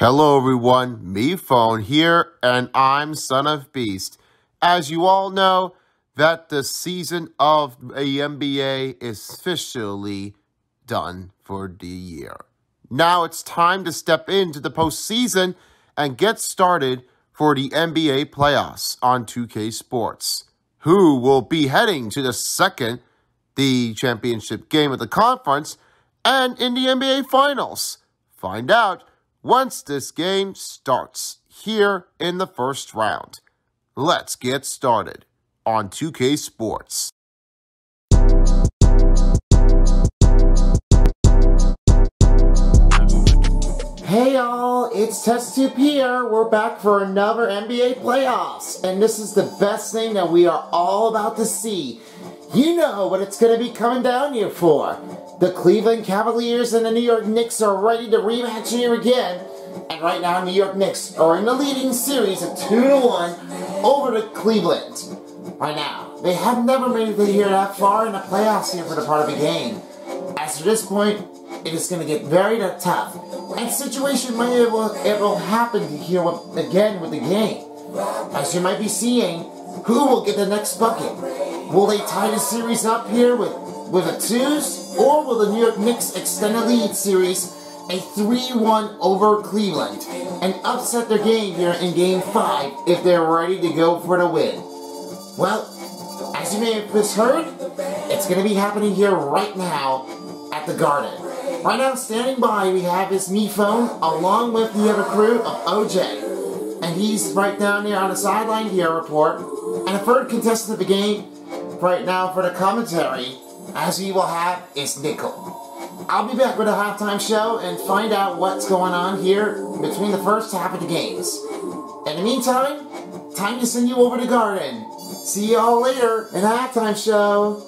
Hello everyone, me phone here, and I'm Son of Beast. As you all know, that the season of the NBA is officially done for the year. Now it's time to step into the postseason and get started for the NBA playoffs on 2K Sports. Who will be heading to the second, the championship game of the conference, and in the NBA Finals? Find out once this game starts here in the first round. Let's get started on 2K Sports. Hey y'all, it's Test Tube here. We're back for another NBA playoffs. And this is the best thing that we are all about to see. You know what it's going to be coming down here for. The Cleveland Cavaliers and the New York Knicks are ready to rematch here again. And right now, New York Knicks are in the leading series of 2 to 1 over to Cleveland. Right now, they have never made it here that far in the playoffs here for the part of the game. As to this point, it is going to get very tough. And situation might it will, it will happen here again with the game. As you might be seeing, who will get the next bucket? Will they tie the series up here with with a twos, or will the New York Knicks extend the lead series a 3-1 over Cleveland and upset their game here in Game 5 if they're ready to go for the win? Well, as you may have just heard, it's going to be happening here right now at the Garden. Right now, standing by, we have his me phone along with the other crew of OJ. And he's right down there on the sideline here report. And the third contestant of the game right now for the commentary as we will have is Nickel. I'll be back with a halftime show and find out what's going on here between the first half of the games. In the meantime, time to send you over to Garden. See y'all later in halftime show.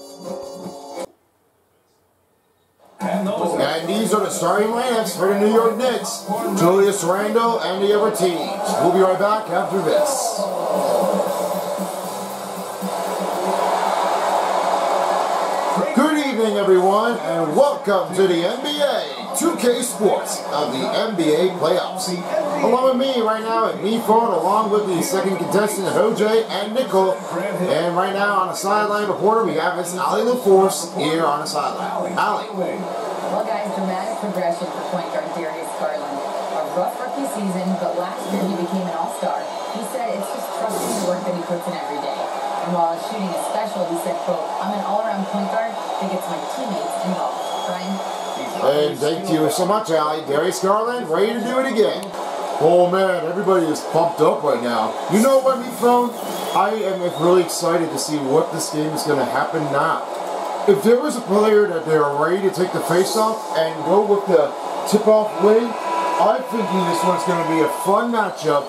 And these are the starting lineups for the New York Knicks. Julius Randle and the other teams. We'll be right back after this. Evening, everyone, and welcome to the NBA 2K Sports of the NBA playoffs. Along with me right now at Me along with the second contestant OJ and Nickel. And right now on the sideline reporter, we have Miss Allie LaForce here on the sideline. Allie. Well, guys, dramatic progression for point guard Darius Garland. A rough rookie season, but last year he became an all-star. He said it's just trusting the work that he puts in every while shooting is special, he said, quote, I'm an all-around point guard that gets my teammates involved. Brian? And thank you so much, Allie. Darius Garland, ready to do it again. Oh man, everybody is pumped up right now. You know what, me phone? I am really excited to see what this game is going to happen now. If there was a player that they are ready to take the face off and go with the tip-off win, I'm thinking this one's going to be a fun matchup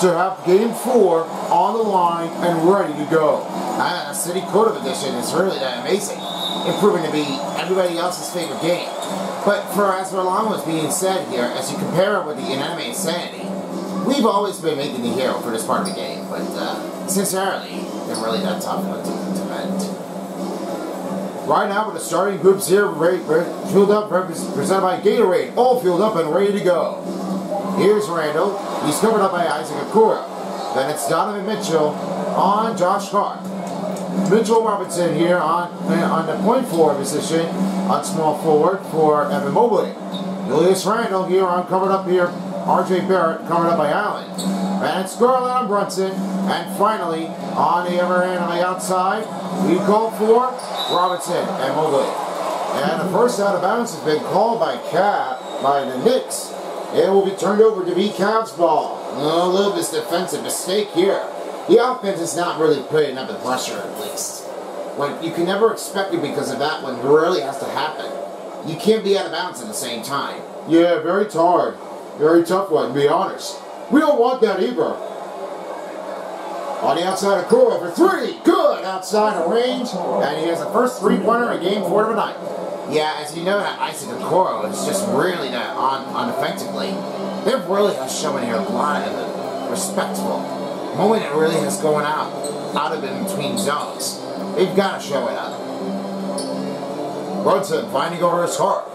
to have game four on the line and ready to go. Ah, City Quarter Edition is really that amazing, improving to be everybody else's favorite game. But for as long was being said here, as you compare it with the Inanimate Insanity, we've always been making the hero for this part of the game, but uh, sincerely, they're really that tough to, to vent. Right now, with the starting groups here, fueled up, presented by Gatorade, all fueled up and ready to go. Here's Randle. He's covered up by Isaac Okoro. Then it's Donovan Mitchell on Josh Hart. Mitchell Robinson here on, uh, on the point forward position on small forward for Evan Mobley. Julius Randle here on covered up here. RJ Barrett covered up by Allen. And it's Garland on Brunson. And finally, on the other hand on the outside, we call for Robinson and Mobley. And the first out of bounds has been called by Cap by the Knicks. It will be turned over to be Cavs ball. A little bit defensive mistake here. The offense is not really putting up the pressure at least. When you can never expect it because of that one really has to happen. You can't be out of bounds at the same time. Yeah, very hard. Very tough one, to be honest. We don't want that either. On the outside of Cora for three. Good outside of range. And he has the first three-pointer in game four of the night. Yeah, as you know, that Isaac Okoro is just really not on, on effectively. They really shown here a lot of the respectful moment it really has going out, out of in between zones. They've got to show it up. Brunson finding over his heart.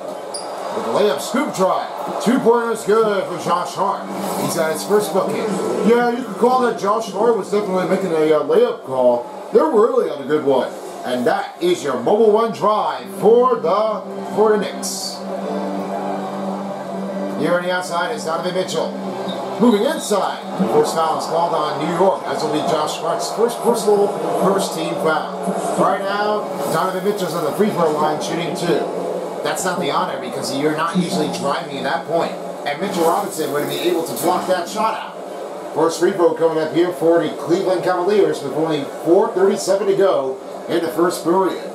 With the layup scoop try. Two pointers good for Josh Hart. He's at his first bucket. Yeah, you could call that Josh Hart was definitely making a uh, layup call. They're really on a good one. And that is your mobile one drive for the for the Knicks. Here on the outside is Donovan Mitchell. Moving inside. First foul is called on New York. As will be Josh Hart's first personal first team foul. Right now, Donovan Mitchell's on the free throw line shooting two. That's not the honor because you're not usually driving at that point. And Mitchell Robinson would be able to block that shot out. First free throw coming up here for the Cleveland Cavaliers with only 4.37 to go in the first period.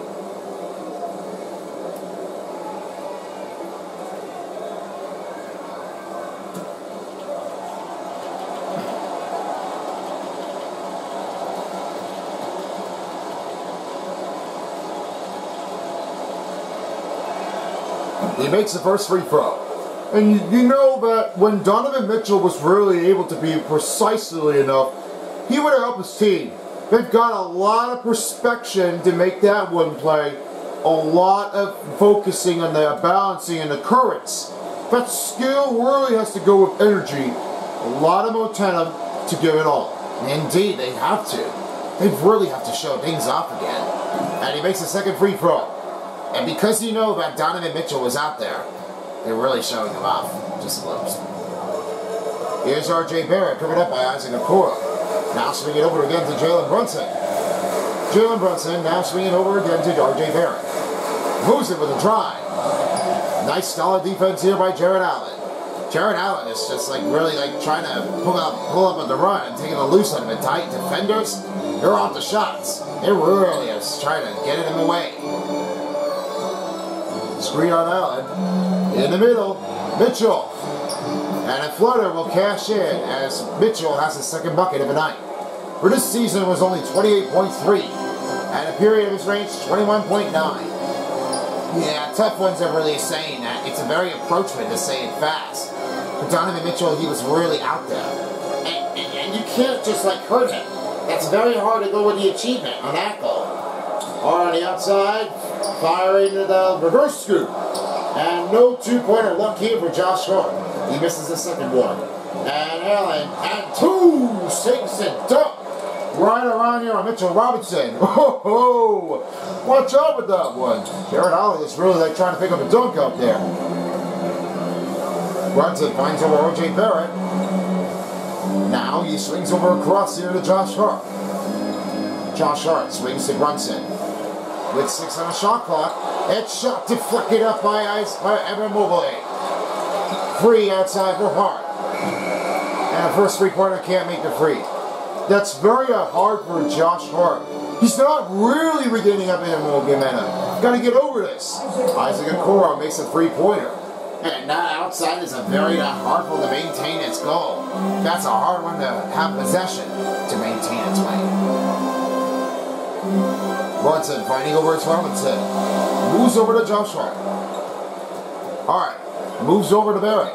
He makes the first free throw. And you know that when Donovan Mitchell was really able to be precisely enough, he would have helped his team. They've got a lot of perspection to make that one play, a lot of focusing on the balancing and the currents. That skill really has to go with energy, a lot of momentum to give it all. Indeed, they have to. They really have to show things off again. And he makes a second free throw. And because you know that Donovan Mitchell was out there, they're really showing him off. Just a little. Here's R.J. Barrett, covered up by Isaac Okoro. Now swinging it over again to Jalen Brunson. Jalen Brunson now swinging over again to R.J. Barrett. Moves it with a drive. Nice solid defense here by Jarrett Allen. Jarrett Allen is just like really like trying to pull up, pull up at the run and taking a loose on him. And tight defenders, they're off the shots. They really is trying to get him away. Screen on Allen. In the middle, Mitchell. And a flutter will cash in as Mitchell has his second bucket of the night. For this season was only 28.3. And a period of his range, 21.9. Yeah, tough ones are really saying that. It's a very approachment to say it fast. For Donovan Mitchell, he was really out there. And, and, and you can't just like hurt him. That's very hard to go with the achievement on that goal. Or on the outside, firing the reverse scoop. And no two-pointer luck here for Josh Hart. He misses the second one. And Allen, and two, sinks and dunk. Right around here on Mitchell Robinson. Oh, oh, watch out with that one. Jarrett Allen is really like trying to pick up a dunk out there. Brunson finds over O.J. Barrett. Now he swings over across here to Josh Hart. Josh Hart swings to Brunson. With six on a shot clock. That shot deflected up by Ice by Evan Mobley. Free outside for Hart. And the first three-pointer can't make the free. That's very uh, hard for Josh Hart. He's not really regaining up in momentum. Got to get over this. Isaac Okoro makes a three-pointer. And that outside is a very uh, hard one to maintain its goal. That's a hard one to have possession to maintain its way. Brunson fighting over to Robinson. Moves over to Josh Hart. Alright. Moves over to Barrett.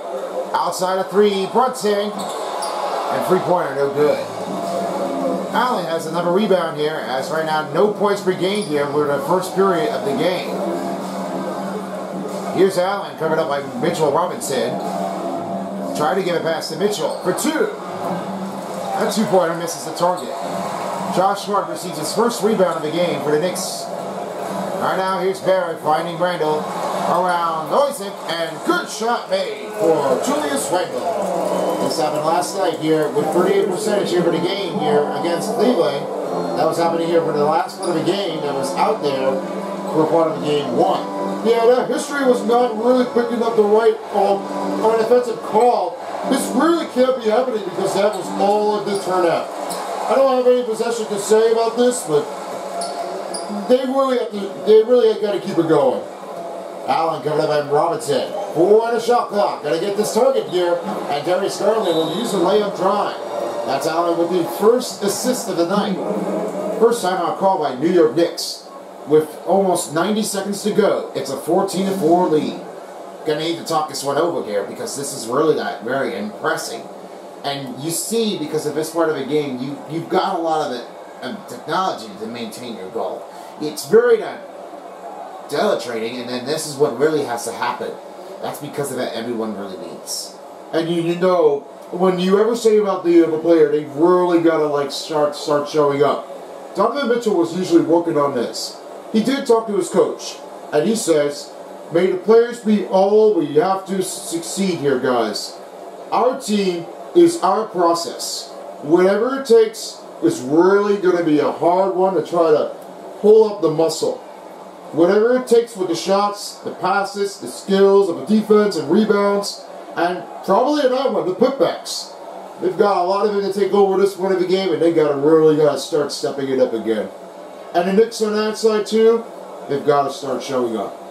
Outside of three, Brunson. And three-pointer, no good. Allen has another rebound here, as right now no points regained here. We're in the first period of the game. Here's Allen covered up by Mitchell Robinson. Try to give it past to Mitchell for two. That two-pointer misses the target. Josh Hart receives his first rebound of the game for the Knicks. Right now, here's Barrett finding Randle around Noisek, and good shot made for Julius Randle. This happened last night here with 38 percentage here for the game here against Cleveland. That was happening here for the last part of the game that was out there for part of the game one. Yeah, that history was not really picking up the right um, on an offensive call. This really can't be happening because that was all of the turn out. I don't have any possession to say about this, but they really have to, they really have got to keep it going. Allen covered up by Robinson. Four on the shot clock. Got to get this target here. And Darius Garland will use the layup drive. That's Allen with the first assist of the night. First time out call by New York Knicks. With almost 90 seconds to go, it's a 14 4 lead. Gonna need to talk this one over here because this is really not very impressive. And you see, because of this part of the game, you you've got a lot of the um, technology to maintain your goal. It's very dilatrating, and then this is what really has to happen. That's because of what everyone really needs. And you, you know, when you ever say about the a player, they really gotta like start start showing up. Donovan Mitchell was usually working on this. He did talk to his coach, and he says, "May the players be all we have to succeed here, guys. Our team is our process. Whatever it takes is really going to be a hard one to try to pull up the muscle. Whatever it takes with the shots, the passes, the skills of the defense and rebounds, and probably another one, the putbacks. They've got a lot of it to take over this one of the game, and they got to really got to start stepping it up again. And the Knicks on that side too, they've got to start showing up.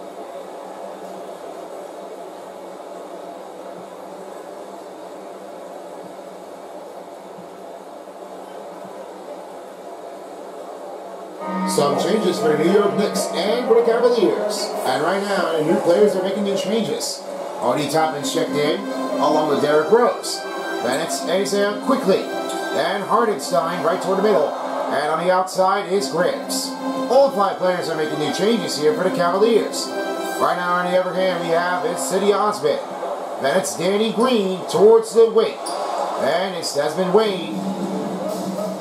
Changes for the New York Knicks and for the Cavaliers. And right now, the new players are making new changes. Obi Toppin's checked in, along with Derrick Rose. Bennett's Isaiah quickly. And Hartenstein right toward the middle. And on the outside is Grimes. All five players are making new changes here for the Cavaliers. Right now on the other hand, we have Cedi Osman. Then it's Danny Green towards the wing. And it's Desmond Wade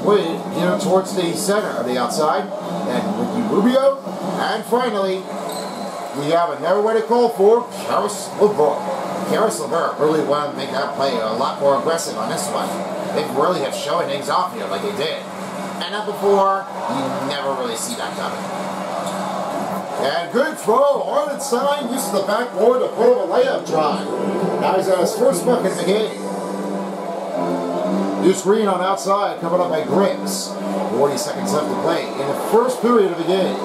Wade, you know, towards the center of the outside. Ricky Rubio. And finally, we have another way to call for Caris LeVert. Caris LeVert really wanted to make that play a lot more aggressive on this one. They really have shown things off here like they did. And up before, you never really see that coming. And good throw. Hartenstein uses the backboard to pull him a layup drive. Now he's got his first bucket in the game. New screen on outside coming up by Grimes. 40 seconds left to play in the first period of the game.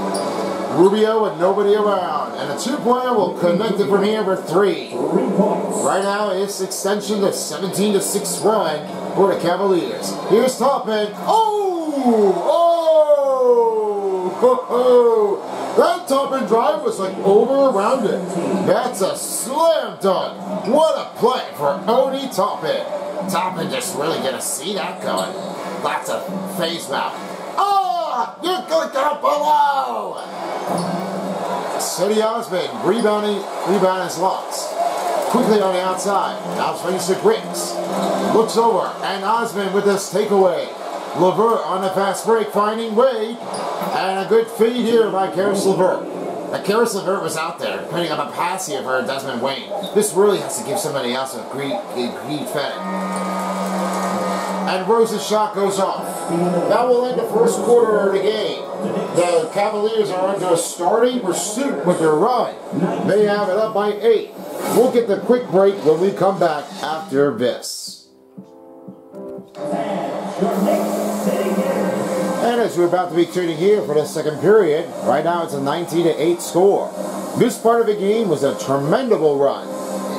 Rubio with nobody around. And the two-pointer will connect it from here for three. Right now it's extension to 17 to 6 run for the Cavaliers. Here's Toppin. Oh! Oh! Ho, ho. That Toppin drive was like over around it. That's a slam dunk. What a play for Obi Toppin. Toppin just really gonna see that going. Lots of face mouth. Oh! you're could go below! Cedi Osman rebounding, rebound is lost. Quickly on the outside. Now swings to Griggs. Looks over, and Osman with this takeaway. LeVert on the fast break, finding Wade. And a good feed here by Caris LeVert. Now, Caris LeVert was out there putting up a pass here for Desmond Wayne. This really has to give somebody else a great, a fed. And Rose's shot goes off. That will end the first quarter of the game. The Cavaliers are under a starting pursuit with their run. They have it up by eight. We'll get the quick break when we come back after this. As we're about to be tuning here for the second period, right now it's a 19 to 8 score. This part of the game was a tremendous run.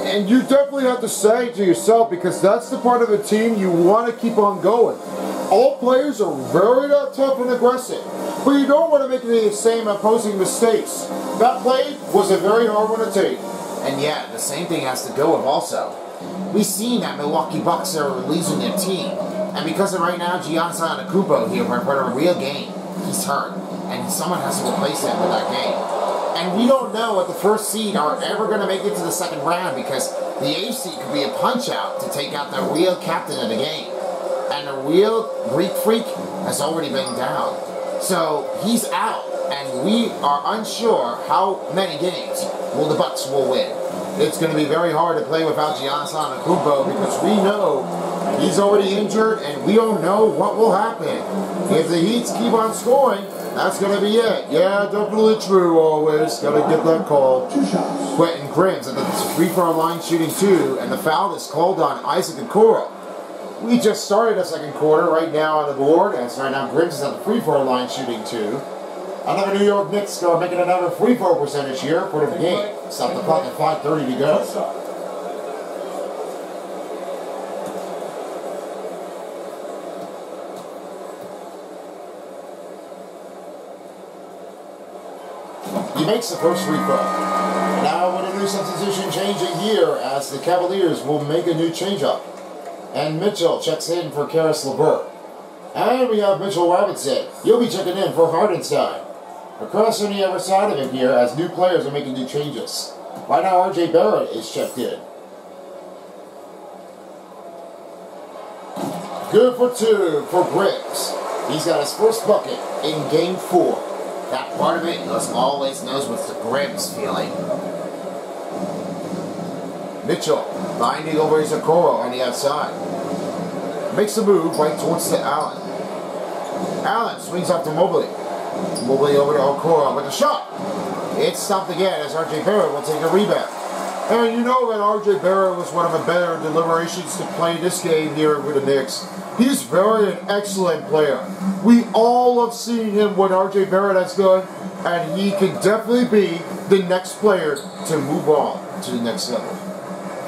And you definitely have to say to yourself because that's the part of the team you want to keep on going. All players are very tough and aggressive, but you don't want to make the same opposing mistakes. That play was a very hard one to take. And yeah, the same thing has to go with also. We've seen that Milwaukee Bucks are losing their team. And because of right now, Giannis Antetokounmpo here for, for a real game, he's hurt. And someone has to replace him for that game. And we don't know what the first seed are ever going to make it to the second round because the eighth seed could be a punch out to take out the real captain of the game. And the real Greek freak has already been down. So he's out, and we are unsure how many games will the Bucks will win. It's going to be very hard to play without Giannis Antetokounmpo because we know he's already injured, and we don't know what will happen. If the Heats keep on scoring, that's going to be it. Yeah, definitely true always. Got to get that call. Quentin Grimes at the free throw line shooting two, and the foul is called on Isaac Okoro. We just started the second quarter right now on the board, and so right now Grimes is at the free throw line shooting two. Another New York Knicks are making another free throw percentage here for the game. Stop the clock at 5.30 to go. He makes the first free throw. Now with a new substitution changing here as the Cavaliers will make a new changeup. And Mitchell checks in for Caris LeVert. And we have Mitchell Robinson. You'll be checking in for Hartenstein. Across on the other side of him here as new players are making new changes. Right now, RJ Barrett is checked in. Good for two for Briggs. He's got his first bucket in game four. That part of it, always knows what's the Grimes feeling. Mitchell binding over his Okoro on the outside. Makes a move right towards the Allen. Allen swings up to Mobley. Mobley over to Okoro with a shot. It's stopped again as RJ Barrett will take a rebound. And you know that RJ Barrett was one of the better deliberations to play this game here with the Knicks. He's very an excellent player. We all have seen him what RJ Barrett has done, and he can definitely be the next player to move on to the next level.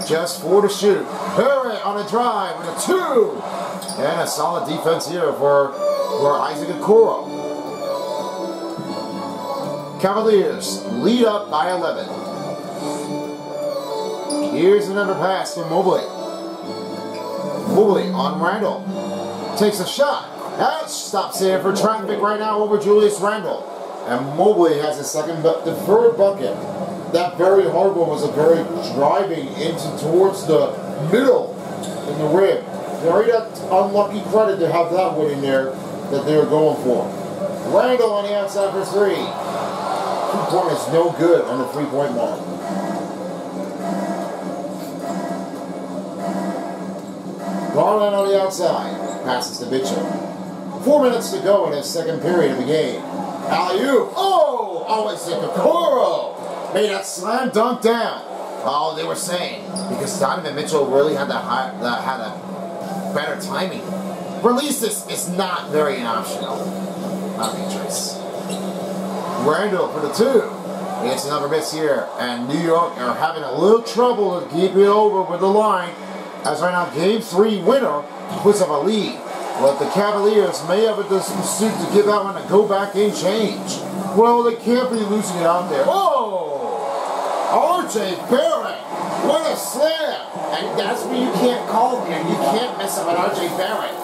Just four to shoot. Barrett on a drive with a two. And a solid defense here for, for Isaac Okoro. Cavaliers lead up by 11. Here's another pass from Mobley. Mobley on Randle. Takes a shot. That stops here for traffic right now over Julius Randle. And Mobley has his second, but the third bucket. That very hard one was a very driving into towards the middle in the rim. Very unlucky credit to have that one in there that they were going for. Randle on the outside for three. Two point is no good on the three point mark. Garland on the outside. Passes to Mitchell. Four minutes to go in his second period of the game. Alley-oop. Oh! oh Always think Okoro made that slam dunk down. Oh, they were saying because Donovan Mitchell really had the, high, the had a better timing. Release this is not very optional. Not a choice. Randle for the two. It's another miss here, and New York are having a little trouble to keep it over with the line. As right now, game three winner puts up a lead. But the Cavaliers may have a suit to give that one a go back and change. Well, they can't be losing it out there. Oh! RJ Barrett! What a slam! And that's what you can't call here. You can't mess up an RJ Barrett.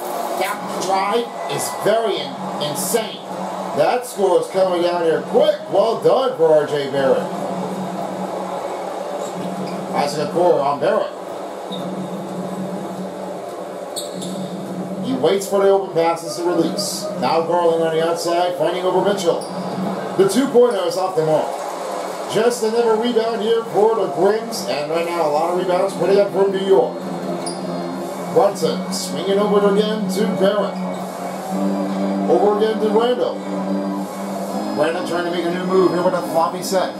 That drive is very in, insane. That score is coming down here quick. Well done for RJ Barrett. Isaac Okoro on Barrett. He waits for the open passes to release. Now Garland on the outside, finding over Mitchell. The two-pointer is off the mark. Just another rebound here for the Grimes, and right now a lot of rebounds putting up from New York. Brunson swinging over again to Barrett. Over again to Randle. Randle trying to make a new move here with a floppy set.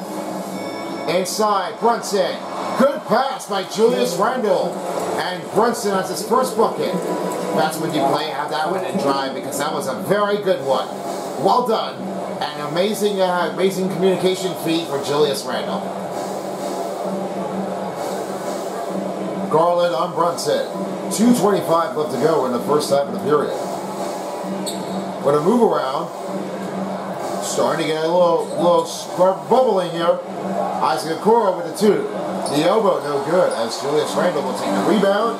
Inside, Brunson. Good pass by Julius Randle. And Brunson has his first bucket. That's when you play, have that one and drive because that was a very good one. Well done. An amazing, uh, amazing communication feat for Julius Randle. Garland on Brunson. 2.25 left to go in the first half of the period. With a move around, starting to get a little, little bubbling here. Isaac Okoro with the two. The elbow no good as Julius Randle will take the rebound.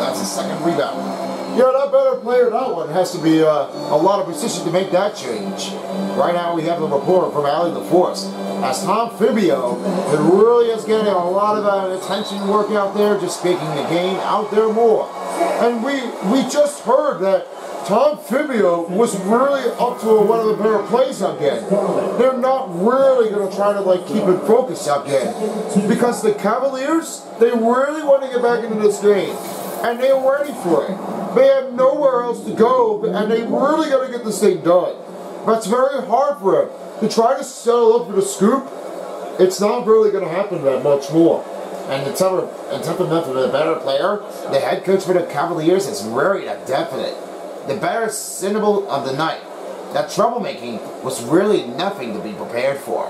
That's the second rebound. Yeah, that better player, than that one has to be uh, a lot of precision to make that change. Right now we have the report from Allie LaForce. As Tom Fibio, it really is getting a lot of uh, attention work out there, just making the game out there more. And we we just heard that Tom Fibio was really up to one of the better plays again. They're not really going to try to like keep it focused again because the Cavaliers they really want to get back into this game and they're ready for it. They have nowhere else to go and they really got to get this thing done. That's very hard for them to try to settle up with a scoop. It's not really going to happen that much more. And the tougher, and enough for the better player, the head coach for the Cavaliers is very definite the better symbol of the night. That troublemaking was really nothing to be prepared for.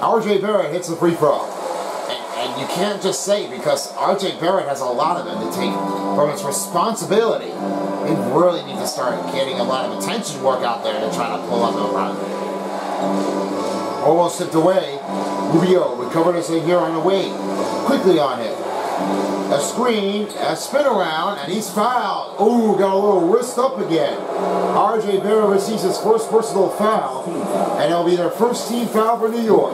RJ Barrett hits the free throw. And, you can't just say because RJ Barrett has a lot of them to take from its responsibility. We really need to start getting a lot of attention work out there to try to pull up a run. Almost tipped away. Rubio recovered in here on the wing. Quickly on him. A screen, a spin around, and he's fouled. Ooh, got a little wrist up again. RJ Barrett receives his first personal foul, and it'll be their first team foul for New York.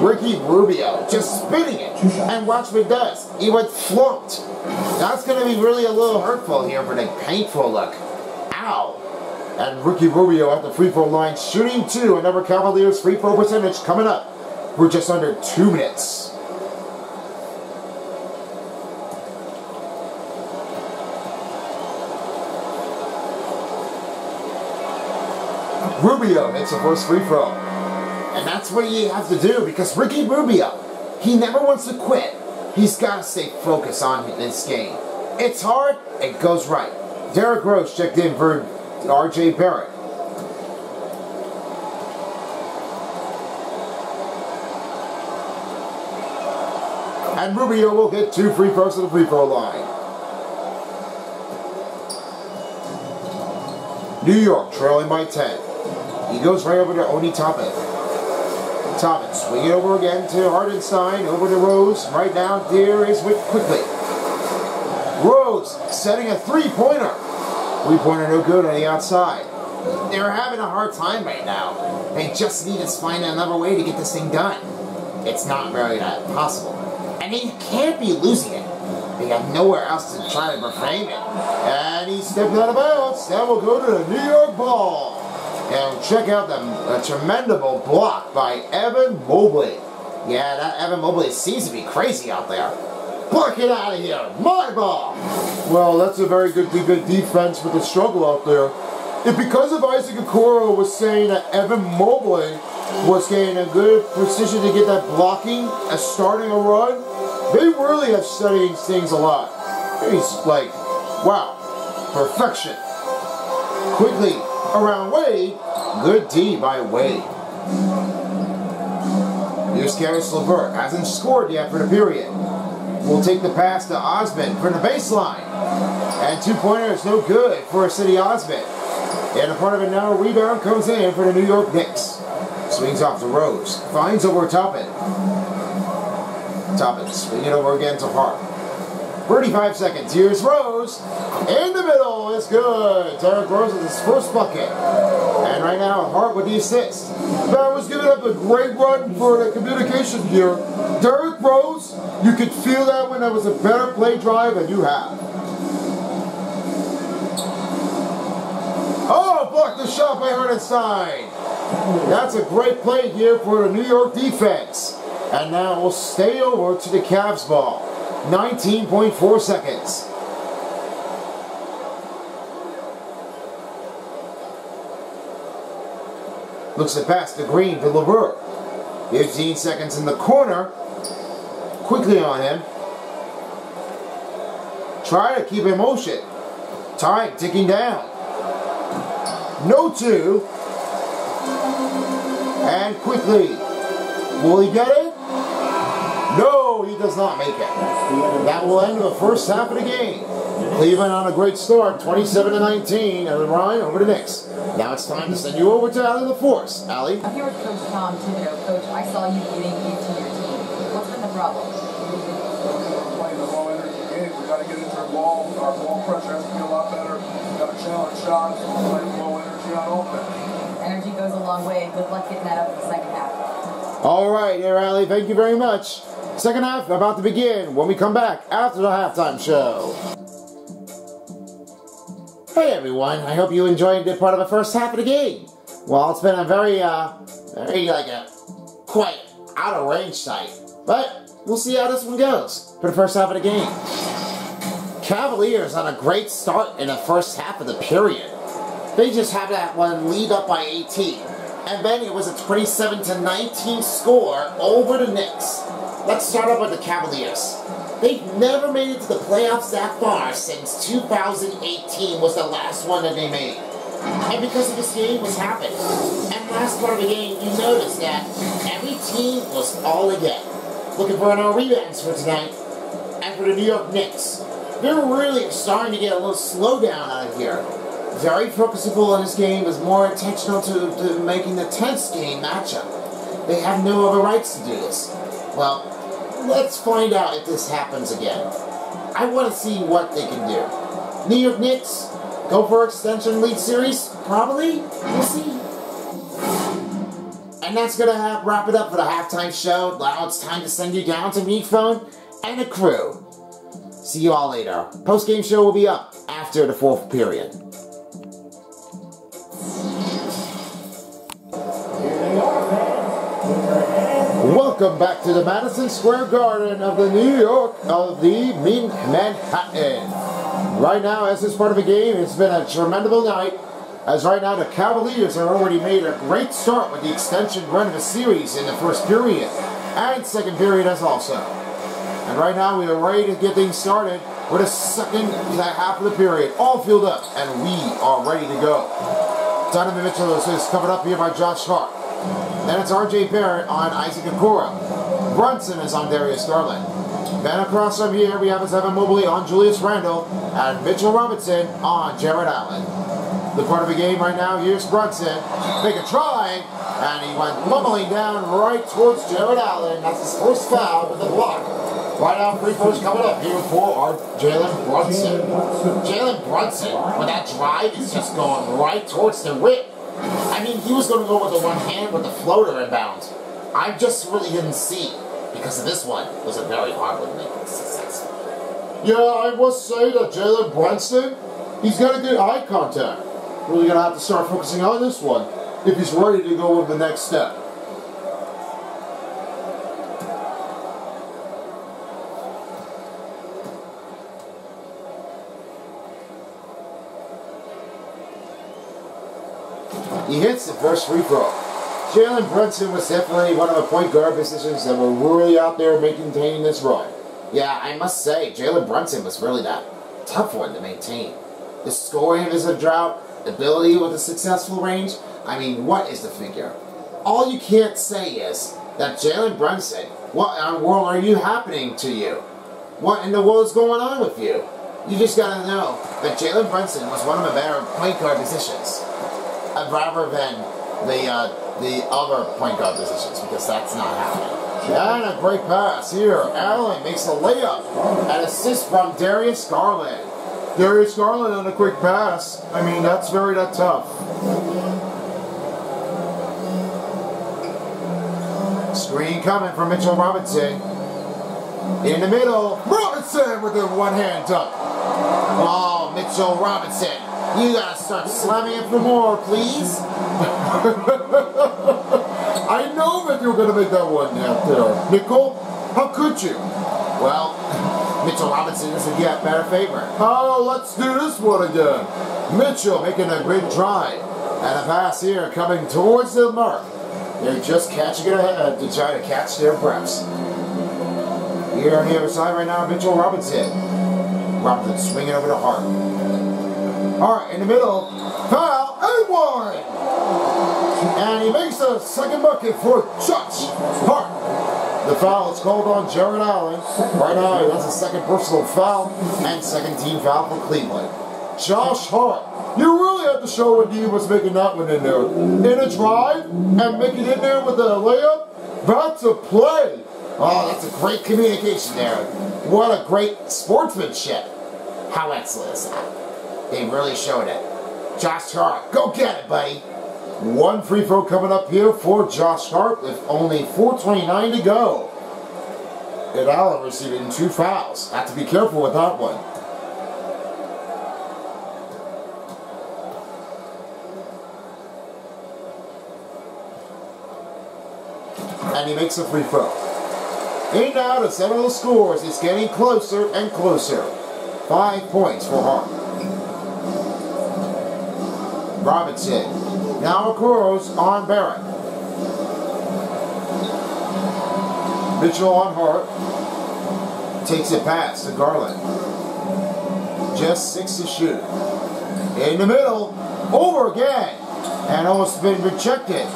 Ricky Rubio just spinning it, and watch what he does. He went flunked. That's going to be really a little hurtful here for the painful look. Ow. And Ricky Rubio at the free throw line shooting two. Another Cavaliers free throw percentage coming up. We're just under two minutes. Rubio hits the first free throw. And that's what you have to do because Ricky Rubio, he never wants to quit. He's got to stay focused on this game. It's hard, it goes right. Derrick Rose checked in for RJ Barrett. And Rubio will get two free throws to the free throw line. New York trailing by 10. He goes right over to Obi Toppin. Toppin swinging over again to Hartenstein, over to Rose. Right now, there is with quickly. Rose setting a three-pointer. Three-pointer no good on the outside. They're having a hard time right now. They just need to find another way to get this thing done. It's not really that possible. And they can't be losing it. They have nowhere else to try to reframe it. And he stepped out of bounds. That will go to the New York ball. And check out the uh, tremendous block by Evan Mobley. Yeah, that Evan Mobley seems to be crazy out there. Block it out of here. My ball. Well, that's a very good, good defense with the struggle out there. If because of Isaac Okoro was saying that Evan Mobley was getting a good precision to get that blocking and starting a run, they really have studied things a lot. He's like, wow, perfection. Quickly around Wade. Good D by Wade. Here's Caris LeVert. Hasn't scored yet for the period. We'll take the pass to Osman for the baseline. And two-pointer is no good for Cedi Osman. And a part of it now, rebound comes in for the New York Knicks. Swings off to Rose. Finds over Toppin. Toppin swinging over again to Hart. 35 seconds. Here's Rose. In the middle is good. Derrick Rose with his first bucket. And right now, Hart with the assist. That was giving up a great run for the communication here. Derrick Rose, you could feel that when that was a better play drive than you have. Oh, blocked the shot by Hartenstein. That's a great play here for the New York defense. And now we'll stay over to the Cavs ball. 19.4 seconds. Looks to pass to Green to LeVert. 15 seconds in the corner. Quickly on him. Try to keep in motion. Time ticking down. No two. And quickly. Will he get it? No, he does not make it. That will end the first half of the game. Cleveland on a great start, 27 to 19, and Ryan over to Knicks. Now it's time to send you over to Allie LaForce. Allie? I'm here with Coach Tom Thibodeau. Coach, I saw you getting into your team. What's been the problem? We're Playing the low energy game. We got to get into our ball. Our ball pressure has to be a lot better. We got to challenge shots. Playing low energy on offense. Energy goes a long way. Good luck getting that up in the second half. All right, there, Allie. Thank you very much. Second half about to begin when we come back after the halftime show. Hey everyone, I hope you enjoyed the part of the first half of the game. Well, it's been a very, uh, very like a quite out of range sight, but we'll see how this one goes for the first half of the game. Cavaliers on a great start in the first half of the period. They just had that one lead up by 18, and then it was a 27 to 19 score over the Knicks. Let's start off with the Cavaliers. They've never made it to the playoffs that far since 2018 was the last one that they made. And because of this game was happening, and last part of the game, you noticed that every team was all again. Looking for our rebounds for tonight. And for the New York Knicks, they're really starting to get a little slowdown out of here. Very focusable in this game, is more intentional to, to making the tense game matchup. They have no other rights to do this. Well, let's find out if this happens again. I want to see what they can do. New York Knicks, go for extension lead series? Probably. We'll see. And that's going to wrap it up for the halftime show. Now it's time to send you down to Meat Phone and the crew. See you all later. Post game show will be up after the fourth period. Welcome back to the Madison Square Garden of the New York of the Min Manhattan. Right now, as this part of the game, it's been a tremendous night. As right now, the Cavaliers have already made a great start with the extension run of the series in the first period and second period as also. And right now, we are ready to get things started with a second half of the period, all filled up, and we are ready to go. Donovan Mitchell is covered up here by Josh Hart. Then it's R.J. Barrett on Isaac Okoro. Brunson is on Darius Garland. Then across from here, we have Evan Mobley on Julius Randle and Mitchell Robinson on Jarrett Allen. The part of the game right now, here's Brunson. Make a try, and he went bumbling down right towards Jarrett Allen. That's his first foul with the block. Right now, free throws coming up here for our Jalen Brunson. Jalen Brunson, when that drive is just going right towards the whip. I mean, he was going to go with the one hand with the floater inbound. I just really didn't see because this one was a very hard one to make successful. Yeah, I must say that Jalen Brunson, he's got a good eye contact. Really gonna have to start focusing on this one if he's ready to go with the next step. He hits the first free throw. Jalen Brunson was definitely one of the point guard positions that were really out there maintaining this run. Yeah, I must say, Jalen Brunson was really that tough one to maintain. The scoring is a drought, the ability with a successful range. I mean, what is the figure? All you can't say is that Jalen Brunson, what in the world are you happening to you? What in the world is going on with you? You just gotta know that Jalen Brunson was one of the better point guard positions rather than the uh, the other point guard positions because that's not happening. And a great pass here. Allen makes a layup. An assist from Darius Garland. Darius Garland on a quick pass. I mean, that's very that tough. Screen coming from Mitchell Robinson. In the middle, Robinson with the one hand dunk. Oh, Mitchell Robinson. You gotta start slamming it for more, please. I know that you're gonna make that one out there. Nickel, how could you? Well, Mitchell Robinson doesn't get better favor. Oh, let's do this one again. Mitchell making a great drive. And a pass here coming towards the mark. They're just catching it ahead to try to catch their breaths. Here on the other side right now, Mitchell Robinson. Robinson swinging over the heart. All right, in the middle, foul and one. And he makes a second bucket for Josh Hart. The foul is called on Jarrett Allen. Right now, that's a second personal foul and second team foul for Cleveland. Josh Hart, you really have to show what he was making that one in there. In a drive and making it in there with a layup, that's a play. Oh, that's a great communication there. What a great sportsmanship. How excellent is that? They really showed it. Josh Hart, go get it, buddy. One free throw coming up here for Josh Hart with only 4.29 to go. And Allen receiving two fouls. Have to be careful with that one. And he makes a free throw. In now to settle the scores. It's getting closer and closer. Five points for Hart. Robinson. Now Okoro's on Barrett. Mitchell on Hart. Takes it past to Garland. Just six to shoot. In the middle. Over again. And almost been rejected.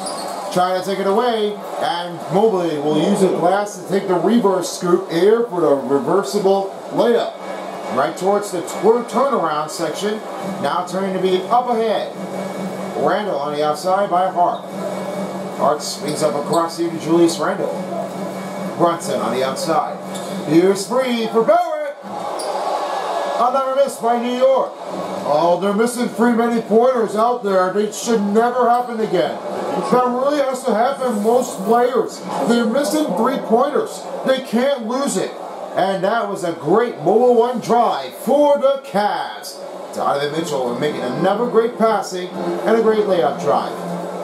Trying to take it away. And Mobley will use a glass to take the reverse scoop here for the reversible layup. Right towards the turnaround section. Now turning to be up ahead. Randle on the outside by Hart. Hart swings up across here to Julius Randle. Brunson on the outside. Here's free for Barrett. Another miss by New York. Oh, they're missing three many pointers out there. It should never happen again. That really has to happen most players. They're missing three pointers. They can't lose it. And that was a great mobile one drive for the Cavs. Donovan Mitchell making another great passing and a great layup drive.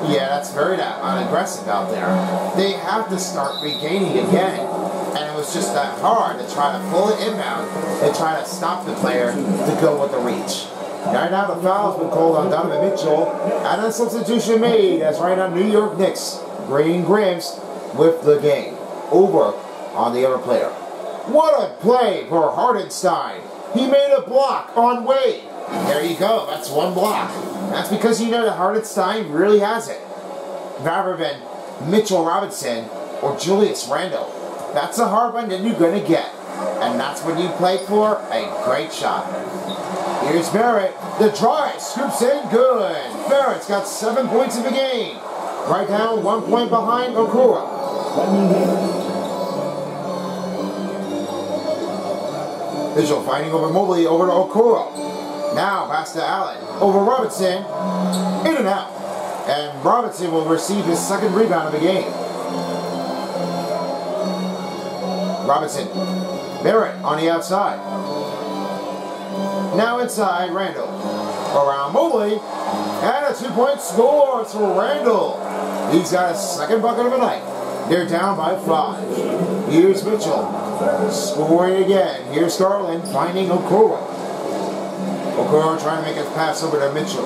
Yeah, that's very unaggressive out there. They have to start regaining again. And it was just that hard to try to pull it inbound and try to stop the player to go with the reach. Right now the foul's been called on Donovan Mitchell and a substitution made as right now New York Knicks, Green Grimes with the game. Over on the other player. What a play for Hartenstein. He made a block on Wade. There you go. That's one block. That's because you know that Hartenstein really has it. Rather than Mitchell Robinson or Julius Randle. That's a hard one that you're going to get. And that's when you play for a great shot. Here's Barrett. The try scoops in good. Barrett's got seven points in the game. Right now, one point behind Okoro. Mitchell fighting over Mobley over to Okoro. Now to Allen. Over Robinson. In and out. And Robinson will receive his second rebound of the game. Robinson. Barrett on the outside. Now inside, Randle. Around Mobley. And a two-point score for Randle. He's got a second bucket of the night. They're down by five. Here's Mitchell. Scoring again. Here's Garland finding Okoro. Okoro trying to make a pass over to Mitchell.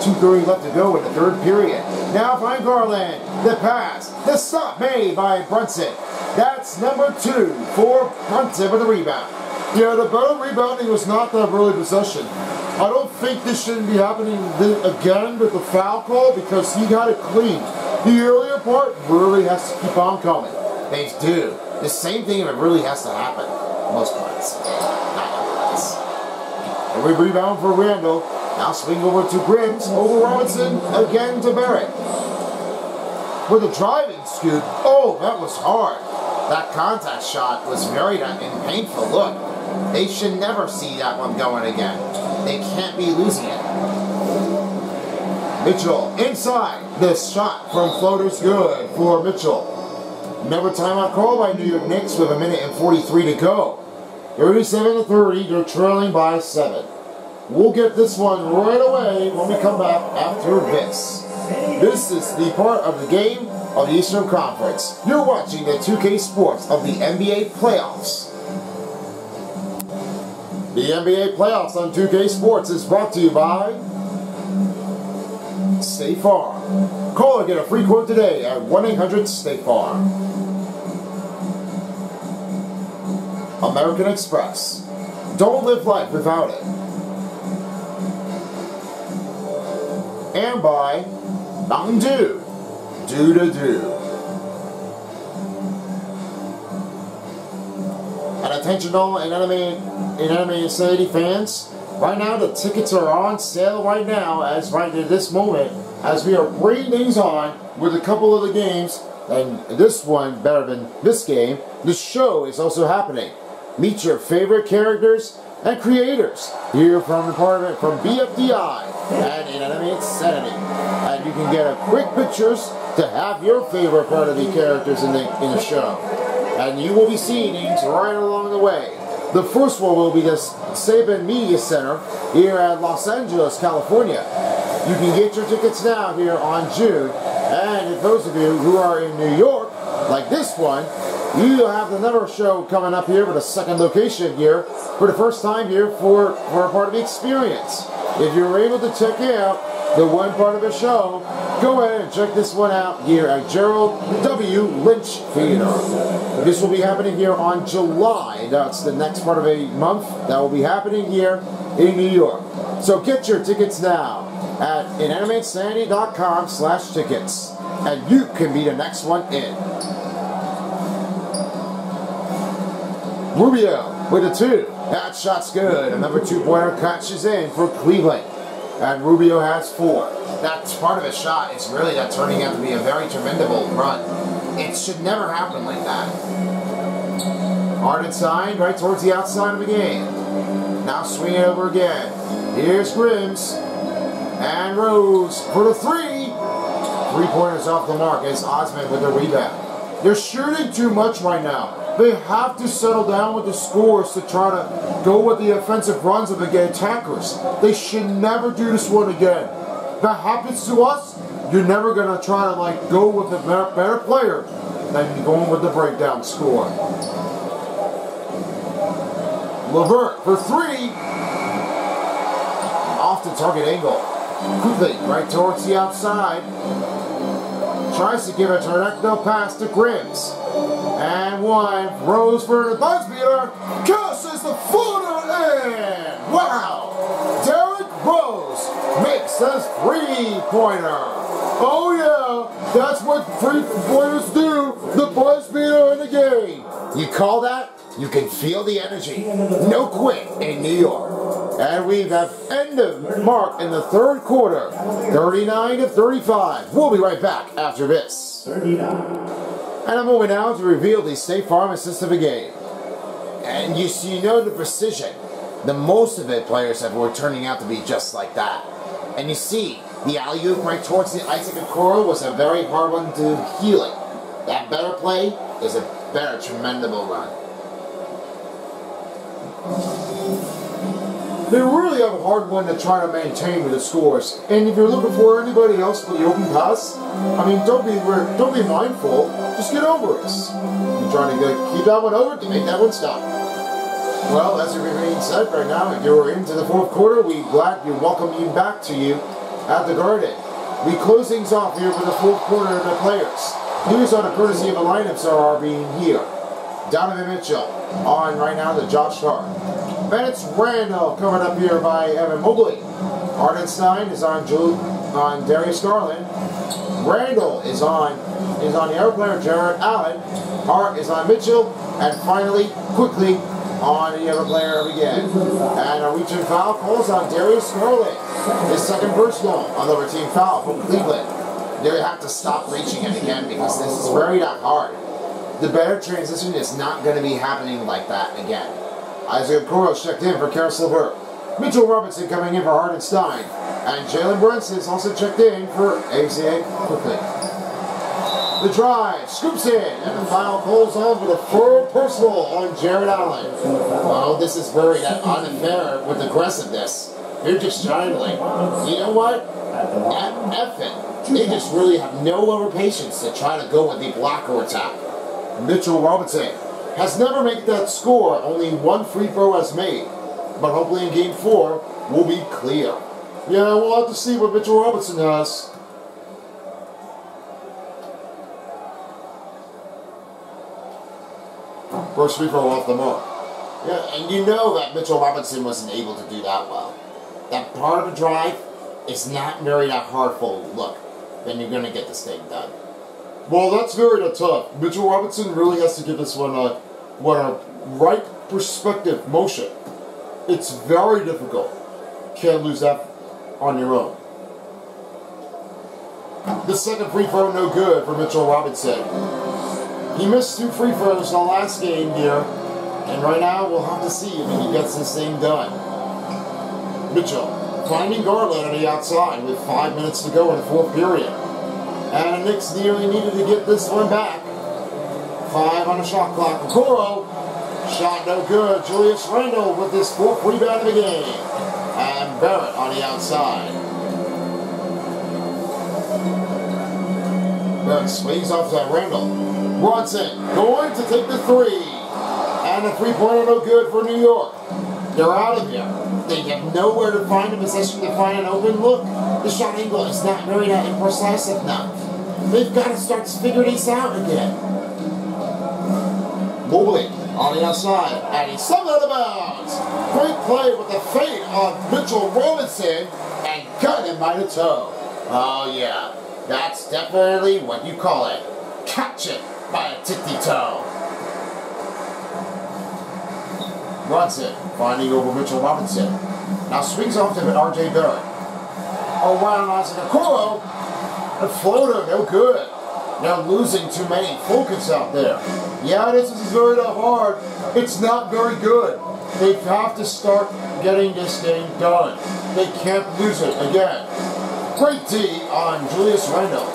2.30 left to go in the third period. Now find Garland. The pass. The stop made by Brunson. That's number two for Brunson with the rebound. Yeah, the better rebounding was not that early possession. I don't think this shouldn't be happening again with the foul call because he got it clean. The earlier part really has to keep on coming. They do. The same thing if it really has to happen. Most parts. Not rebound for Randle. Now swing over to Grimes. Over Robinson. Again to Barrett. With a driving scoop. Oh, that was hard. That contact shot was very uh, and painful. Look, they should never see that one going again. They can't be losing it. Mitchell inside. This shot from floater's good for Mitchell. Never timeout call by New York Knicks with a minute and 43 to go. 37 to 30, they're trailing by 7. We'll get this one right away when we come back after this. This is the part of the game of the Eastern Conference. You're watching the 2K Sports of the NBA playoffs. The NBA playoffs on 2K Sports is brought to you by State Farm. Call and get a free quote today at 1-800-STATE American Express. Don't live life without it. And by Mountain Dew. Do to do. And attention all Inanimate, Inanimate Insanity fans. Right now the tickets are on sale right now as right at this moment as we are bringing things on with a couple of the games and this one better than this game. The show is also happening. Meet your favorite characters and creators here from the department from BFDI and Inanimate Sanity. And you can get a quick pictures to have your favorite part of the characters in the in the show. And you will be seeing these right along the way. The first one will be the Saban Media Center here at Los Angeles, California. You can get your tickets now here on June. And if those of you who are in New York, like this one, you have another show coming up here with a second location here for the first time here for, for a part of the experience. If you're able to check out the one part of the show, go ahead and check this one out here at Gerald W. Lynch Theater. This will be happening here on July. That's the next part of a month that will be happening here in New York. So get your tickets now at inanimatesanity.com slash tickets. And you can be the next one in. Rubio with a two. That shot's good. number two-pointer catches in for Cleveland. And Rubio has four. That's part of his shot. It's really that turning out to be a very tremendous run. It should never happen like that. Hartenstein right towards the outside of the game. Now swinging over again. Here's Grimes. And Rose for the three. Three pointers off the mark as Osman with the rebound. They're shooting too much right now. They have to settle down with the scores to try to go with the offensive runs of the attackers. They should never do this one again. That happens to us, you're never going to try to like go with a better, better player than going with the breakdown score. LeVert for three. Off the target angle. Quickly, right towards the outside. Tries to give a directional pass to Grimes. And one. Rose for the buzz beater. Kisses the footer in. Wow. Derrick Rose makes a three-pointer. Oh yeah, that's what three-pointers do. The buzz beater in the game. You call that? You can feel the energy. No quit in New York. And we have end of mark in the third quarter. 39 to 35. We'll be right back after this. 39. And I'm moving now to reveal the State Farm the game. And you, see, you know the precision. The most of it players have were turning out to be just like that. And you see, the alley-oop right towards the Isaac Okoro was a very hard one to heal it. That better play is a better tremendable run. They really have a hard one to try to maintain with the scores. And if you're looking for anybody else for the open pass, I mean, don't be don't be mindful. Just get over us. You're trying to get, keep that one over to make that one stop. Well, as it remains said right now, if you're into the fourth quarter, we glad we welcome you back to you at the Garden. We close things off here for the fourth quarter of the players. News on the courtesy of the lineups are being here. Donovan Mitchell on right now the Josh Hart. Bennett's Randle covered up here by Evan Mobley. Hartenstein is on Jude, on Darius Garland. Randle is on is on the other player Jarrett Allen. Hart is on Mitchell, and finally, quickly on the other player again. And a reaching foul calls on Darius Garland. His second personal on the team foul from Cleveland. They have to stop reaching it again because this is very not hard. The better transition is not going to be happening like that again. Isaiah Koros checked in for Caris LeVert. Mitchell Robinson coming in for Hartenstein. And Jalen Brunson is also checked in for ACA quickly. The drive, scoops in, and the foul pulls on with a full personal on Jarrett Allen. Well, this is very unfair with aggressiveness. They're just like, you know what? F it. They just really have no over patience to try to go with the blocker attack. Mitchell Robinson has never made that score. Only one free throw has made. But hopefully in game four, we'll be clear. Yeah, we'll have to see what Mitchell Robinson has. First free throw off the mark. Yeah, and you know that Mitchell Robinson wasn't able to do that well. That part of the drive is not very that hard for look. Then you're going to get this thing done. Well, that's very tough. Mitchell Robinson really has to give this one a, what a right perspective motion. It's very difficult. Can't lose that on your own. The second free throw no good for Mitchell Robinson. He missed two free throws in the last game here, and right now we'll have to see if he gets this thing done. Mitchell finding Garland on the outside with five minutes to go in the fourth period. And the Knicks nearly needed to get this one back. Five on the shot clock. Okoro, shot no good. Julius Randle with his fourth rebound of the game. And Barrett on the outside. Barrett swings off to Randle. Brunson going to take the three. And the three-pointer no good for New York. They're out of here. They have nowhere to find a possession to find an open look. The shot angle is not very that imprecise enough. They've got to start to figure this out again. Mobley on the outside, and he's some out of bounds. Great play with the fade of Mitchell Robinson, and got him by the toe. Oh yeah, that's definitely what you call it. Catch it by a tippy toe. Brunson finding over Mitchell Robinson. Now swings off to RJ Barrett. Around Isaac Okoro. The floater, no good. Now losing too many focus out there. Yeah, this is very hard. It's not very good. They have to start getting this game done. They can't lose it again. Great D on Julius Randle.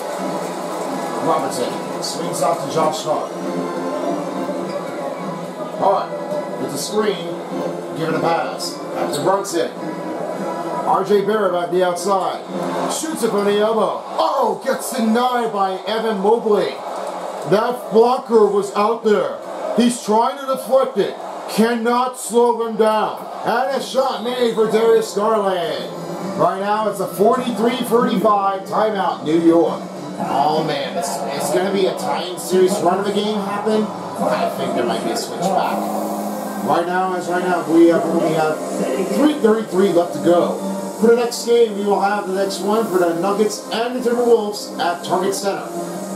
Robinson swings off to Josh Hart. Hart with the screen, giving a pass. To Brunson. RJ Barrett at the outside. Shoots it from the elbow. Oh, gets denied by Evan Mobley. That blocker was out there. He's trying to deflect it. Cannot slow him down. And a shot made for Darius Garland. Right now it's a 43-35 timeout, New York. Oh man, it's, it's going to be a tying series run of a game happen. I think there might be a switch back. Right now, as right now, we have only have 3.33 left to go. For the next game, we will have the next one for the Nuggets and the Timberwolves at Target Center.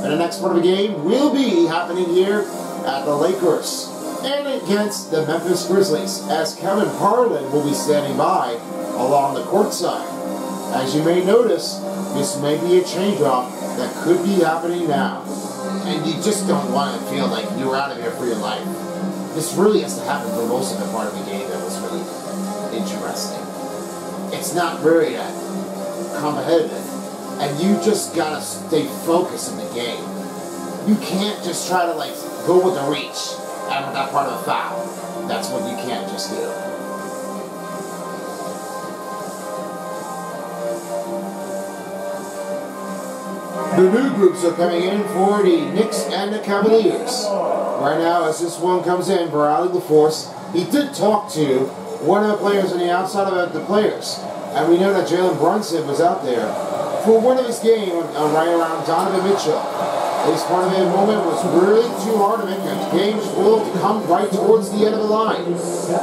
And the next part of the game will be happening here at the Lakers and against the Memphis Grizzlies, as Kevin Harlan will be standing by along the court side. As you may notice, this may be a change-off that could be happening now. And you just don't want to feel like you're out of here for your life. This really has to happen for most of the part of the game that was really interesting. It's not very competitive. And you just gotta stay focused in the game. You can't just try to like go with the reach and with that part of the foul. That's what you can't just do. The new groups are coming in for the Knicks and the Cavaliers. Right now, as this one comes in Allie LaForce, he did talk to one of the players on the outside of the players. And we know that Jalen Brunson was out there for one of his game uh, right around Donovan Mitchell. This part of the moment was really too hard to make. The game will come right towards the end of the line.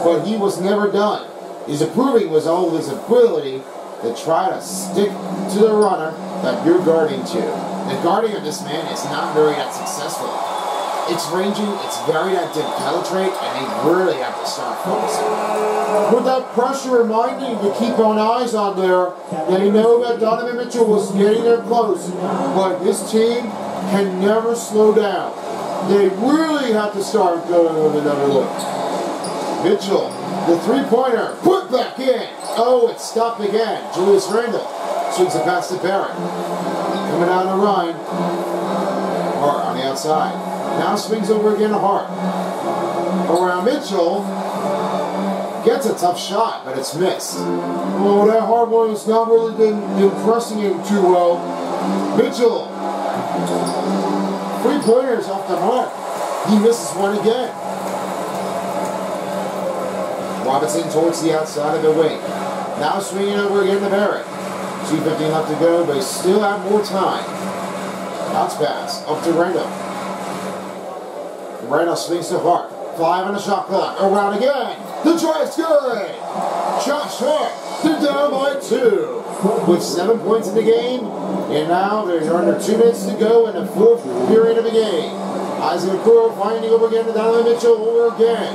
But he was never done. He's improving was all his ability to try to stick to the runner that you're guarding to. The guarding of this man is not very that successful. It's ranging, it's very that didn't penetrate, and they really have to start focusing. With that pressure reminding to keep on eyes on there, they know that Donovan Mitchell was getting there close, but this team can never slow down. They really have to start going with another look. Mitchell, the three-pointer, put back in. Oh, it's stopped again. Julius Randle swings it past to Barrett. Coming down the line. Hart on the outside. Now swings over again to Hart. Around Mitchell. Gets a tough shot, but it's missed. Oh, that hard one has not really been impressing him too well. Mitchell. Three pointers off the mark. He misses one again. Robinson towards the outside of the wing. Now swinging over again to Barrett. 2.15 left to go, but they still have more time. Bounce pass up to Randle. Randle swings to Hart. Five on the shot clock. Around again. The drive's good. Josh Hart. They're down by two. With seven points in the game. And now they're under two minutes to go in the fourth period of the game. Isaac Okoro finding over again to Donovan Mitchell over again.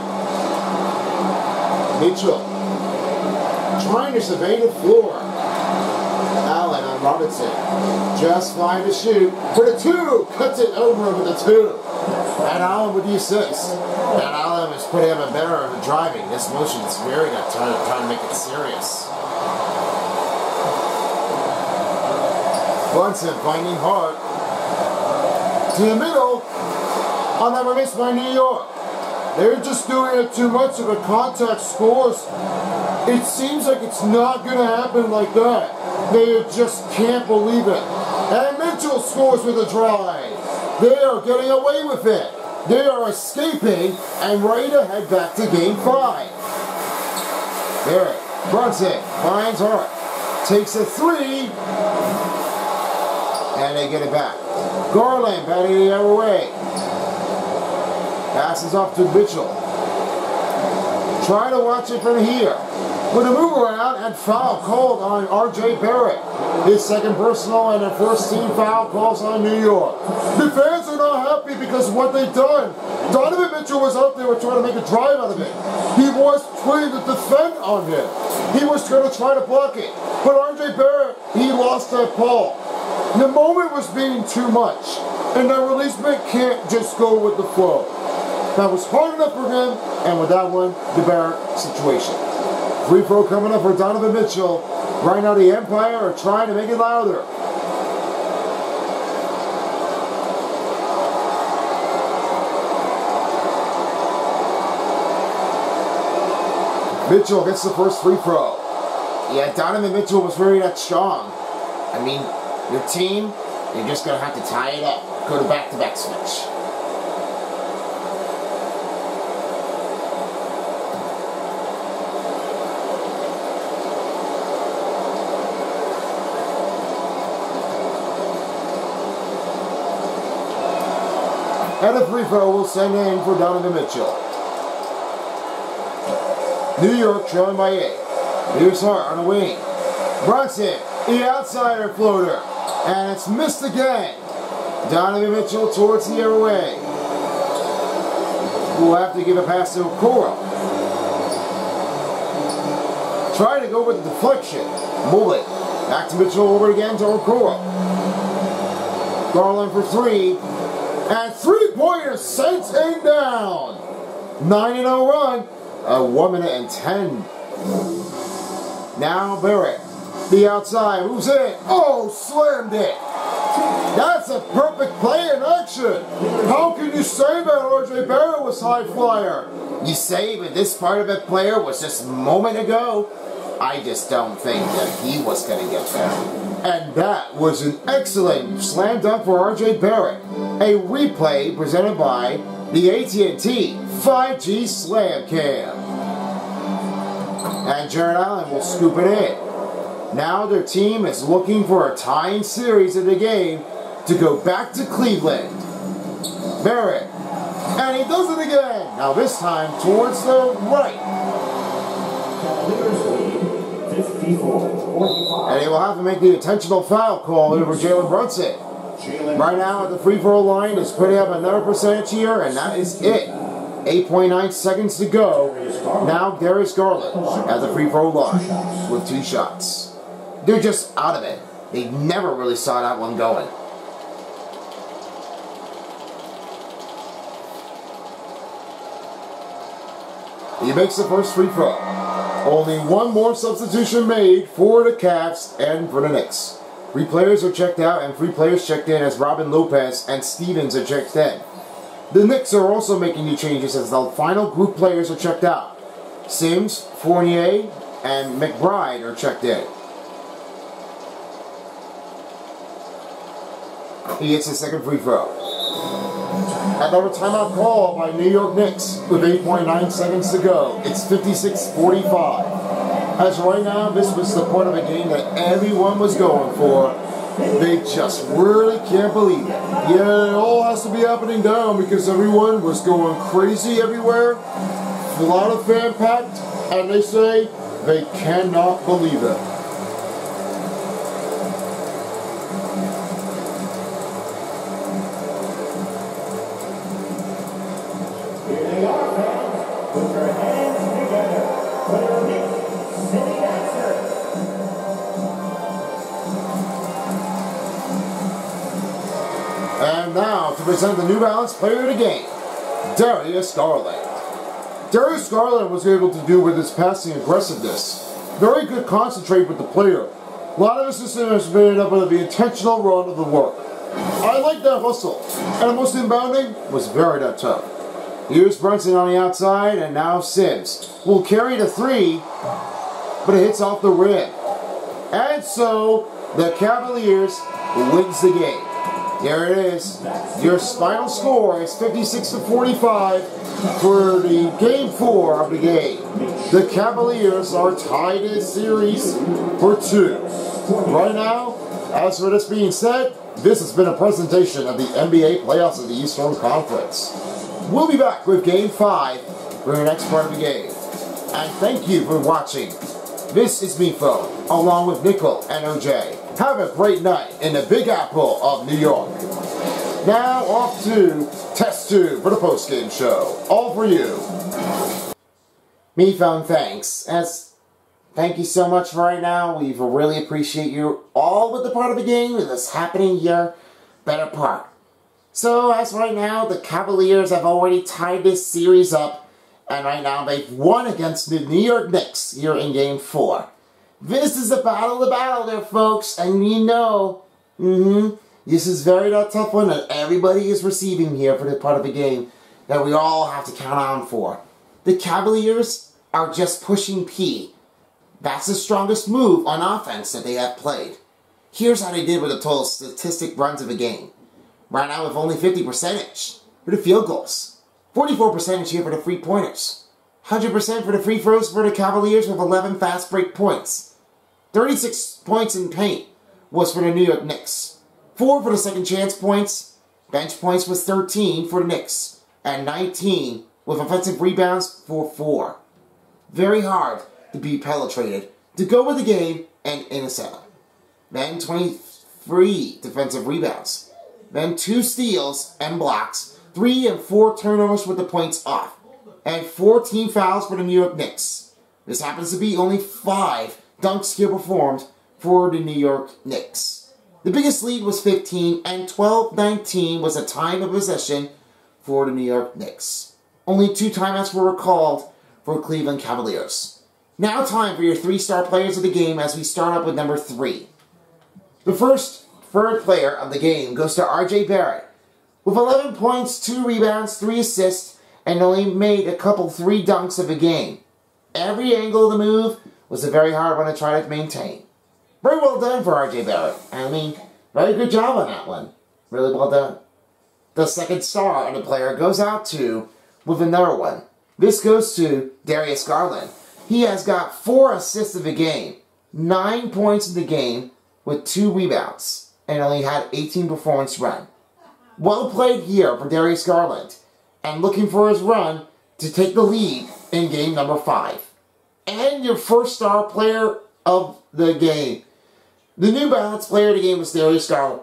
Mitchell trying to survey the floor. Allen on Robinson. Just fine to shoot. For the two. Cuts it over with the two. And Allen would use this. And Allen is putting him a better driving. This motion is very good, trying, trying to make it serious. Brunson finding Hart. To the middle. I'll never miss my New York. They're just doing it too much of a contact scores. It seems like it's not going to happen like that. They just can't believe it. And Mitchell scores with a drive. They are getting away with it. They are escaping and ready to head back to game five. Barrett, Brunson finds Hart. Takes a three. And they get it back. Garland batting the other way. Passes off to Mitchell. Try to watch it from here. With a move around and foul called on R.J. Barrett. His second personal and a first team foul calls on New York. The fans are not happy because of what they've done. Donovan Mitchell was out there trying to make a drive out of it. He was trying to defend on him. He was going to try to block it. But R.J. Barrett, he lost that ball. The moment was being too much. And that releasement can't just go with the flow. That was hard enough for him, and with that one, the Barrett situation. Free throw coming up for Donovan Mitchell. Right now, the Empire are trying to make it louder. Mitchell gets the first free throw. Yeah, Donovan Mitchell was very that strong. I mean, your team, you're just going to have to tie it up. Go to back-to-back switch. And a free throw will send in for Donovan Mitchell. New York trailing by eight. Here's Hart on the wing. Brunson, the outsider floater. And it's missed again. Donovan Mitchell towards the airway. We'll have to give a pass to Okoro. Trying to go with the deflection. Mullet. Back to Mitchell over again to Okoro. Garland for three. And three-pointer sent down. 9-0 run. A 1 minute and 10. Now Barrett. The outside. Who's in. Oh, slammed it. That's a perfect play in action. How can you say that RJ Barrett was high flyer? You say, but this part of it player was just a moment ago. I just don't think that he was going to get there. And that was an excellent slam dunk for RJ Barrett. A replay presented by the AT&T 5G Slam Cam. And Jarrett Allen will scoop it in. Now their team is looking for a tying series of the game to go back to Cleveland. Barrett. And he does it again. Now this time towards the right. And he will have to make the intentional foul call over Jalen Brunson. Right now at the free throw line is putting up another percentage here, and that is it. 8.9 seconds to go. Now Darius Garland at the free throw line with two shots. They're just out of it. They never really saw that one going. He makes the first free throw. Only one more substitution made for the Cavs and for the Knicks. Three players are checked out and three players checked in as Robin Lopez and Stevens are checked in. The Knicks are also making new changes as the final group players are checked out. Sims, Fournier, and McBride are checked in. He gets his second free throw. Another timeout call by New York Knicks with 8.9 seconds to go. It's 56-45. As right now, this was the part of the game that everyone was going for. They just really can't believe it. Yeah, it all has to be happening down because everyone was going crazy everywhere. A lot of fan packed, and they say they cannot believe it. The New Balance Player of the Game, Darius Garland. Darius Garland was able to do with his passing aggressiveness. Very good concentrate with the player. A lot of his system has made up of the intentional run of the work. I like that hustle. And most inbounding was very that tough. Here's Brunson on the outside, and now Sims will carry the three, but it hits off the rim. And so, the Cavaliers wins the game. There it is. Your final score is 56 to 45 for the game four of the game. The Cavaliers are tied in series for two. Right now, as for this being said, this has been a presentation of the NBA playoffs of the Eastern Conference. We'll be back with game five for the next part of the game. And thank you for watching. This is Mifo, along with Nickel and OJ. Have a great night in the Big Apple of New York. Now off to Test Tube for the post-game show. All for you. Me phone, thanks. As thank you so much for right now. We really appreciate you all with the part of the game that's happening here. Better part. So as right now, the Cavaliers have already tied this series up, and right now they've won against the New York Knicks here in Game 4. This is the battle of the battle there, folks, and you know, mm-hmm, this is very tough one that everybody is receiving here for the part of the game that we all have to count on for. The Cavaliers are just pushing P. That's the strongest move on offense that they have played. Here's how they did with the total statistic runs of a game. Right now with only 50 percentage for the field goals. 44 percentage here for the free pointers. 100% for the free throws for the Cavaliers with 11 fast break points. 36 points in paint was for the New York Knicks. 4 for the second chance points. Bench points was 13 for the Knicks. And 19 with offensive rebounds for 4. Very hard to be penetrated, to go with the game and in a intercept. Then 23 defensive rebounds. Then 2 steals and blocks. 3 and 4 turnovers with the points off. And 14 fouls for the New York Knicks. This happens to be only 5 dunks here performed for the New York Knicks. The biggest lead was 15 and 12-19 was the time of possession for the New York Knicks. Only two timeouts were called for Cleveland Cavaliers. Now time for your three-star players of the game as we start up with number three. The first third player of the game goes to RJ Barrett. With 11 points, 2 rebounds, 3 assists, and only made a couple 3 dunks of the game. Every angle of the move was a very hard one to try to maintain. Very well done for RJ Barrett. I mean, very good job on that one. Really well done. The second star of the player goes out to with another one. This goes to Darius Garland. He has got 4 assists of the game, 9 points in the game, with 2 rebounds, and only had 18 performance run. Well played here for Darius Garland, and looking for his run to take the lead in game number 5. And your first star player of the game. The New Balance player of the game was Darius Garland.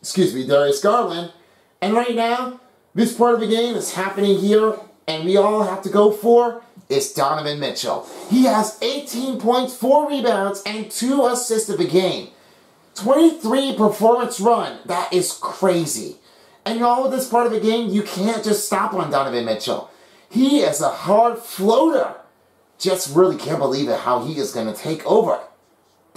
Excuse me, Darius Garland. And right now, this part of the game is happening here, and we all have to go for is Donovan Mitchell. He has 18 points, 4 rebounds, and 2 assists of the game. 23 performance run. That is crazy. And all of this part of the game, you can't just stop on Donovan Mitchell. He is a hard floater. Just really can't believe it how he is going to take over.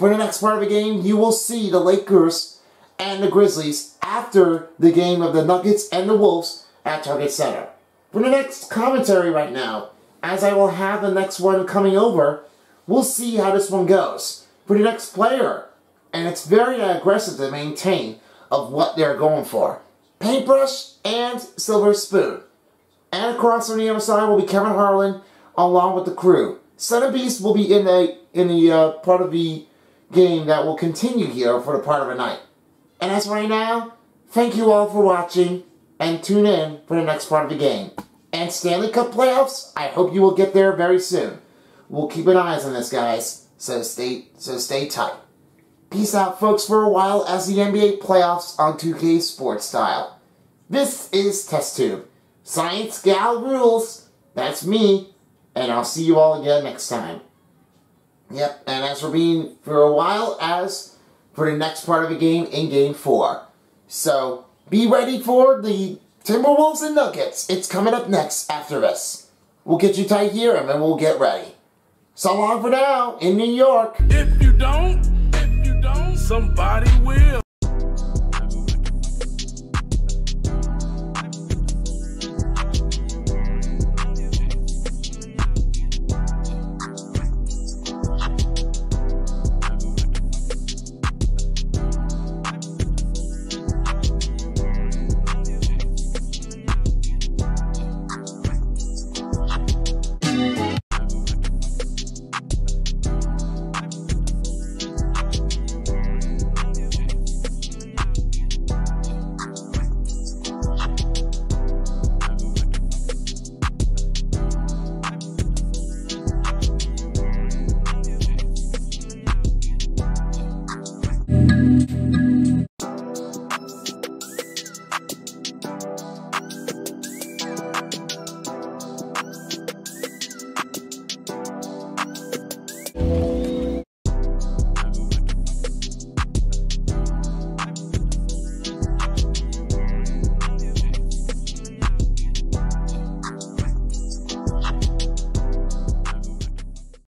For the next part of the game, you will see the Lakers and the Grizzlies after the game of the Nuggets and the Wolves at Target Center. For the next commentary right now, as I will have the next one coming over, we'll see how this one goes. For the next player, and it's very aggressive to maintain of what they're going for. Paintbrush and Silver Spoon. And across on the other side will be Kevin Harlan along with the crew. Son of Beast will be in the in the uh, part of the game that will continue here for the part of the night. And as right now, thank you all for watching and tune in for the next part of the game. And Stanley Cup playoffs, I hope you will get there very soon. We'll keep an eye on this, guys. So stay so stay tight. Peace out, folks, for a while as the NBA playoffs on 2K Sports Style. This is Test Tube. Science Gal rules. That's me. And I'll see you all again next time. Yep, and as for being for a while as for the next part of the game in Game 4. So, be ready for the Timberwolves and Nuggets. It's coming up next after this. We'll get you tight here and then we'll get ready. So long for now in New York. If you don't, if you don't, somebody will.